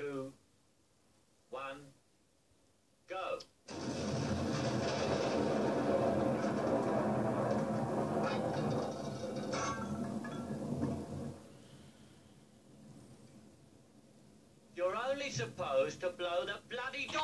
two, one, go. You're only supposed to blow the bloody door.